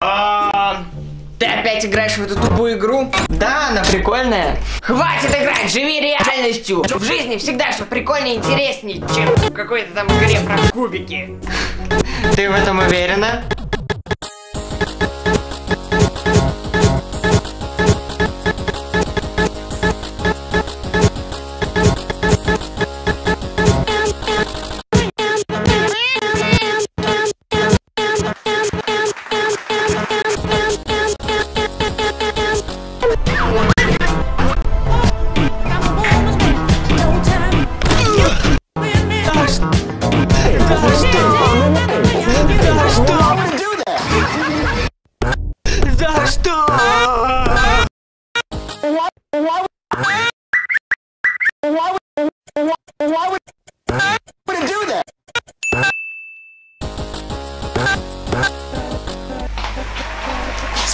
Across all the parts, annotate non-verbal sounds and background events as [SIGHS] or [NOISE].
А, Ты опять играешь в эту тупую игру? Да, она прикольная. Хватит играть, живи реальностью! В жизни всегда что прикольнее и интереснее, чем в какой-то там игре про кубики. Ты в этом уверена?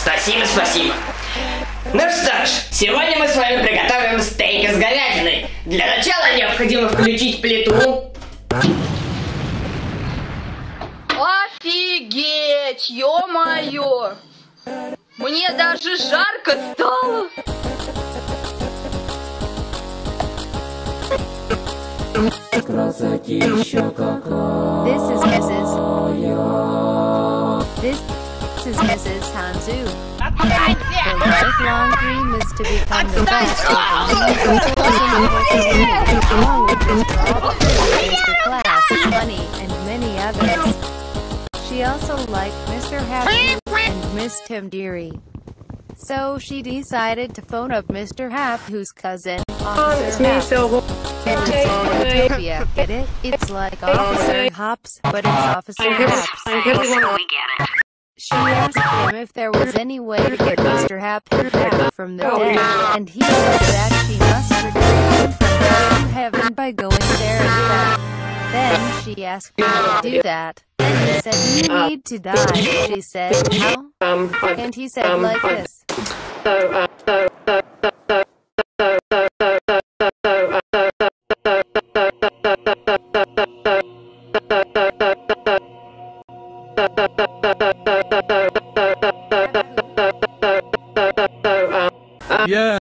Спасибо, спасибо. Ну что ж, сегодня мы с вами приготовим стейк из говядины. Для начала необходимо включить плиту. Офигеть, ё-моё! Мне даже жарко стало. This is Mrs. This is Mrs. Hanzu. Her lifelong dream is to become the best along with Mr. Class, Money, and many others. She also liked Mr. Happy and Miss Tim Deary. So she decided to phone up Mr. Hap, whose cousin, Officer Hap. Utopia, get it? It's like Officer Hops, but it's Officer Haps. She asked him if there was any way to get Mr. Happy back from the oh, dead, and he said that she must retrieve him from heaven by going there and back. Then she asked him to do that, and he said you uh, need to die. She said, um, how? Um, and he said like this.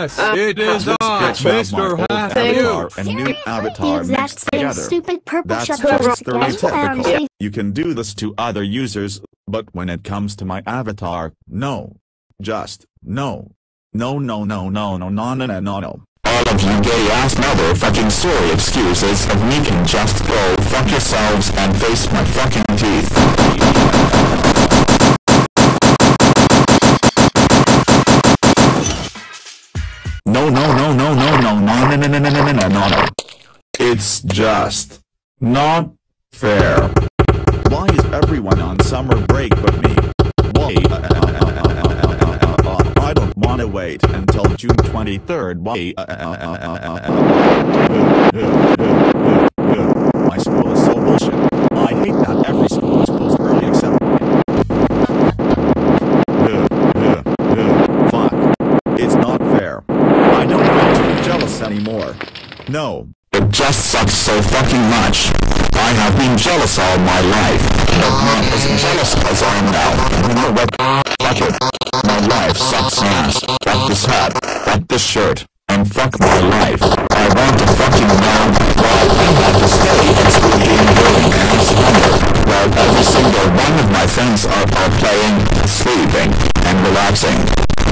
Yes, uh, it is I, Mr. Happy. and new avatar Use mixed together. stupid purple That's just again. very typical. You can do this to other users, but when it comes to my avatar, no. Just, no. No no no no no no no no no no. All of you gay ass motherfucking sorry excuses of me can just go fuck yourselves and face my fucking teeth. No no no no no no no no no no no no no no no. It's just not fair. Why is everyone on summer break but me? Why? I don't wanna wait until June 23rd. Why? No. It just sucks so fucking much. I have been jealous all my life, but not as jealous as I am now. You know what? Fuck it. My life sucks ass. Fuck this hat. Fuck this shirt. And fuck my life. I want to fucking know why I have to stay and school being boring and slumber, while every single one of my friends are, are playing, sleeping, and relaxing.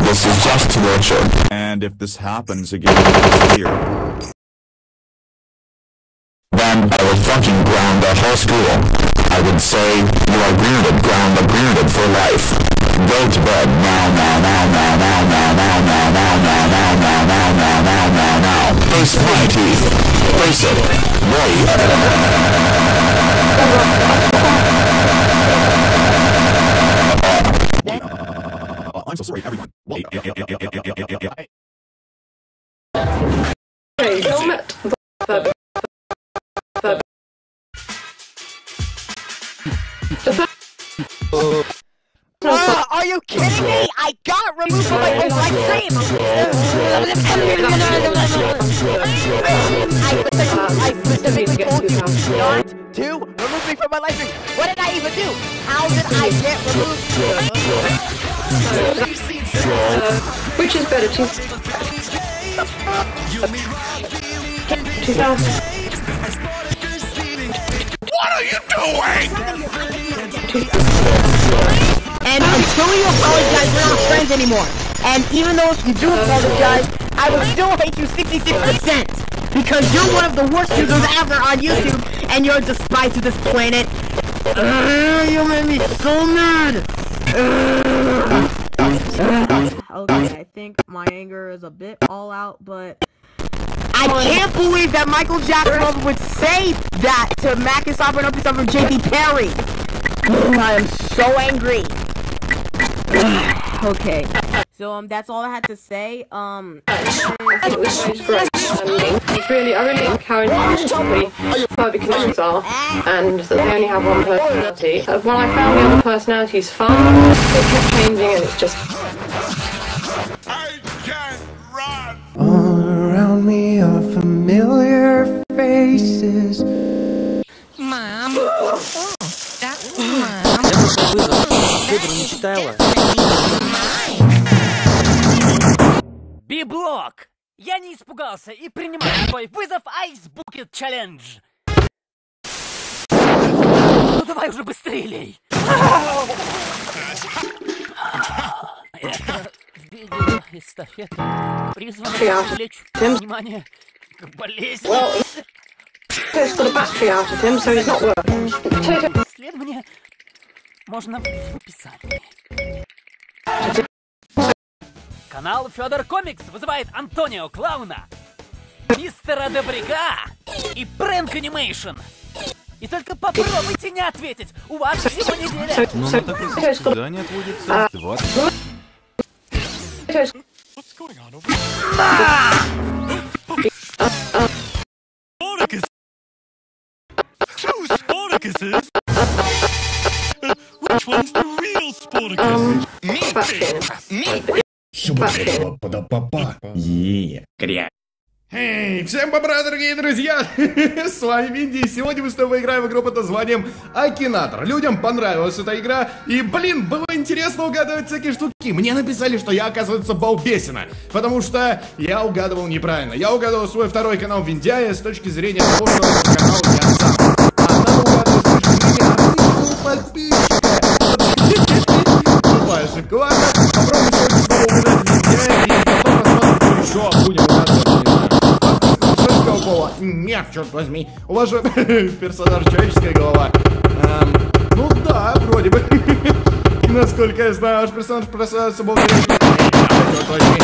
This is just torture. And if this happens again next year, I will fucking ground the whole school. I would say, you are grounded, grounded, grounded for life. Go to bed now, now, now, now, now, now, now, now, now, now, now, now, now, now, now, now, now. Face my teeth. Face it. Boy. I'm so sorry, everyone. Ah, are you you kidding me? I got removed from my own live stream. I specifically told you not to remove me from my live stream. What did I even do? How did I get removed? Which is better, two? 2000. And until you apologize, we're not friends anymore. And even though if you do uh. apologize, I will still hate you 66% because you're one of the worst users ever on YouTube, and you're a despise to this planet. Ugh, you made me so mad. Okay, I think my anger is a bit all out, but I can't believe that Michael Jackson would say that to Mac and Sovereign Up from JP Perry. I am so angry. [SIGHS] okay. So um that's all I had to say. Um it's really, I really like how intelligently private connections are, and that they only have one personality. Uh, when I found the other personalities fun, it kept changing, and it's just Би-блок! Я не испугался и принимаю твой вызов Ice Bucket Challenge! Ну давай уже быстрее лей! Это видеоэстафета призвана привлечь внимание к болезни. well, можно в описании. Канал Федор Комикс вызывает Антонио Клауна, Мистера Добряка и Прэнк Анимейшн. И только попробуйте не ответить, у вас всего неделя. Ну, на такой заседание отводится 20... Spartacus! Эй, всем бобра, дорогие друзья! [LAUGHS] С вами Винди, и сегодня мы с тобой играем в игру под названием Акинатор. Людям понравилась эта игра, и, блин, было интересно угадывать всякие штуки. Мне написали, что я, оказывается, балбесина, потому что я угадывал неправильно. Я угадывал свой второй канал Виндяя с точки зрения того, что канал Нет, черт возьми. У вас же [LAUGHS] персонаж человеческая голова. Эм, ну да, вроде бы. [LAUGHS] Насколько я знаю, ваш персонаж бросается бог черт возьми.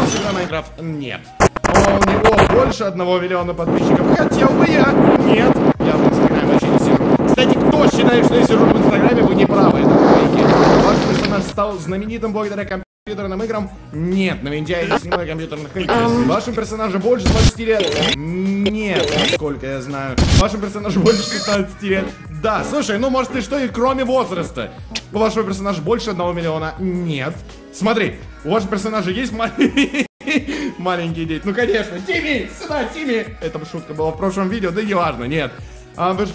Он себя Майнкрафт? Нет. У него больше одного миллиона подписчиков. Хотел бы я. Нет. Я в Инстаграме вообще не сижу. Кстати, кто считает, что я сижу в Инстаграме, вы не правы. Это. Ваш персонаж стал знаменитым благодаря компьютеру компьютерным играм? Нет, на Винде я не снимаю компьютерных игр. Вашим персонажу больше 20 лет? Нет, насколько я знаю. Вашим персонажу больше 16 лет? Да, слушай, ну может ты что и кроме возраста? У вашего персонажа больше 1 миллиона? Нет. Смотри, у вашего персонажа есть маленькие... [LAUGHS] маленькие дети. Ну конечно, Тимми, сюда, Тимми! Это шутка была в прошлом видео, да не важно, нет. А, ваш